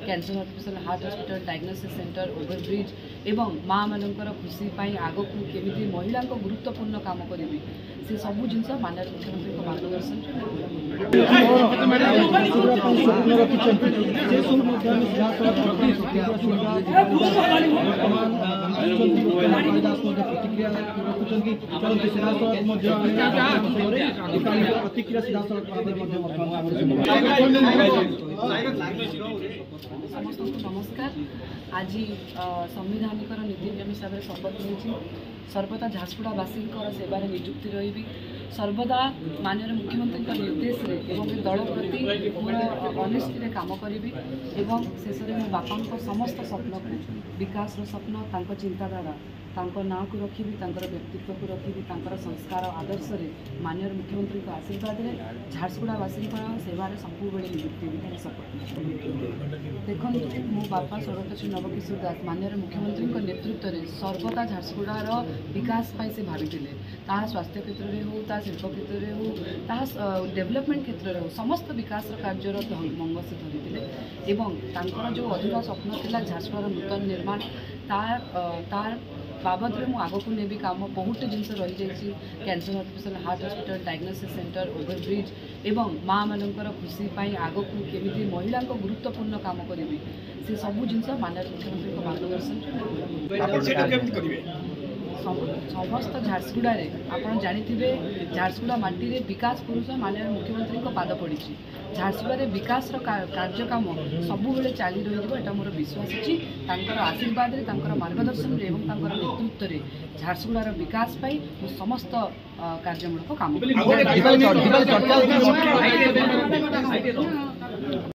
Cancer hospital heart hospital diagnosis centre overbridge ଏବଂ ମାଆମାନଙ୍କର ଖୁସି ପାଇଁ ଆଗକୁ କେମିତି ମହିଳାଙ୍କ ଗୁରୁତ୍ୱପୂର୍ଣ୍ଣ କାମ କରିବି ସେ ସବୁ ଜିନିଷ ମାନ୍ୟବର ମୁଖ୍ୟମନ୍ତ୍ରୀଙ୍କ ମାର୍ଗଦର୍ଶନରେ ମଧ୍ୟ ଆମେ ଯାହା ସହ ପ୍ରତିକ୍ରିୟା ଶୁଣିବା ବର୍ତ୍ତମାନ ଆସୁଛନ୍ତି କାଳିଦାସ ମଧ୍ୟ ପ୍ରତିକ୍ରିୟା ରଖୁଛନ୍ତି ଚାଲନ୍ତୁ ସିଧାସଳଖ ମଧ୍ୟ ଆମେ ଅଧିକାରୀଙ୍କ ପ୍ରତିକ୍ରିୟା ସିଧାସଳଖ ଭାବରେ ମଧ୍ୟ ବର୍ତ୍ତମାନ ଆମର ଶୁଣିବା ସମସ୍ତଙ୍କୁ ନମସ୍କାର। ଆଜି ସମ୍ବିଧାନିକର ନୀତି ନିୟମ ହିସାବରେ ଶପଥ ନେଇଛି। ସର୍ବଦା ଝାରସୁଗୁଡ଼ାବାସୀଙ୍କର ସେବାରେ ନିଯୁକ୍ତି ରହିବି। ସର୍ବଦା ମାନ୍ୟର ମୁଖ୍ୟମନ୍ତ୍ରୀଙ୍କ ନିର୍ଦ୍ଦେଶରେ ଏବଂ ଦଳ ପ୍ରତି ମୋର ଅନେଷ୍ଟିରେ କାମ କରିବି ଏବଂ ଶେଷରେ ମୋ ବାପାଙ୍କ ସମସ୍ତ ସ୍ୱପ୍ନକୁ ବିକାଶର ସ୍ୱପ୍ନ ତାଙ୍କ ଚିନ୍ତାଧାରା ତାଙ୍କ ନାଁକୁ ରଖିବି ତାଙ୍କର ବ୍ୟକ୍ତିତ୍ୱକୁ ରଖିବି ତାଙ୍କର ସଂସ୍କାର ଆଦର୍ଶରେ ମାନ୍ୟର ମୁଖ୍ୟମନ୍ତ୍ରୀଙ୍କ ଆଶୀର୍ବାଦରେ ଝାରସୁଗୁଡ଼ାବାସୀଙ୍କର ସେବାରେ ସବୁବେଳେ ନିଯୁକ୍ତି ବି ତାର ଶପଥ ନେଇଛି। ଦେଖନ୍ତୁ ମୋ ବାପା ସ୍ୱର୍ଗତ ଶ୍ରୀ ନବକିଶୋର ଦାସ ମାନ୍ୟର ମୁଖ୍ୟମନ୍ତ୍ରୀଙ୍କ ନେତୃତ୍ୱରେ ସର୍ବଦା ଝାରସୁଗୁଡ଼ାର ବିକାଶ ପାଇଁ ସେ ଭାବିଥିଲେ ତାହା ସ୍ୱାସ୍ଥ୍ୟ କ୍ଷେତ୍ରରେ ହେଉ ତାହା ଶିଳ୍ପ କ୍ଷେତ୍ରରେ ହେଉ ତାହା ଡେଭଲପମେଣ୍ଟ କ୍ଷେତ୍ରରେ ହେଉ ସମସ୍ତ ବିକାଶର କାର୍ଯ୍ୟର ଧ- ମଙ୍ଗ ସେ ଧରିଥିଲେ ଏବଂ ତାଙ୍କର ଯେଉଁ ଅଧୁରା ସ୍ୱପ୍ନ ଥିଲା ଝାରସୁଗୁଡ଼ାର ନୂତନ ନିର୍ମାଣ ତା ତାର ବାବଦରେ ମୁଁ ଆଗକୁ ନେବି କାମ ବହୁତ ଜିନିଷ ରହିଯାଇଛି। Cancer hospital heart hospital diagnosis centre overbridge ଏବଂ ମାଆମାନଙ୍କର ଖୁସି ପାଇଁ ଆଗକୁ କେମିତି ମହିଳାଙ୍କ ଗୁରୁତ୍ୱପୂର୍ଣ୍ଣ କାମ କରିବି ସେ ସବୁ ଜିନିଷ ମାନ୍ୟବର ମୁଖ୍ୟମନ୍ତ୍ରୀଙ୍କ ମାର୍ଗଦର୍ଶନରେ ମୁଁ ପୁରା ସମ- ସମସ୍ତ ଝାରସୁଗୁଡ଼ାରେ ଆପଣ ଜାଣିଥିବେ ଝାରସୁଗୁଡ଼ା ମାଟିରେ ବିକାଶ ପୁରୁଷ ମାନ୍ୟବର ମୁଖ୍ୟମନ୍ତ୍ରୀଙ୍କ ପାଦ ପଡ଼ିଛି ଝାରସୁଗୁଡ଼ାରେ ବିକାଶର କାର୍ଯ୍ୟକ୍ରମ ସବୁବେଳେ ଚାଲି ରହିଯିବ ଏଟା ମୋର ବିଶ୍ୱାସ ଅଛି ତାଙ୍କର ଆଶୀର୍ବାଦରେ ତାଙ୍କର ମାର୍ଗଦର୍ଶନରେ ଏବଂ ତାଙ୍କର ନେତୃତ୍ୱରେ ଝାରସୁଗୁଡ଼ାର ବିକାଶ ପାଇଁ ମୁଁ ସମସ୍ତ କାର୍ଯ୍ୟମୂଳକ କାମ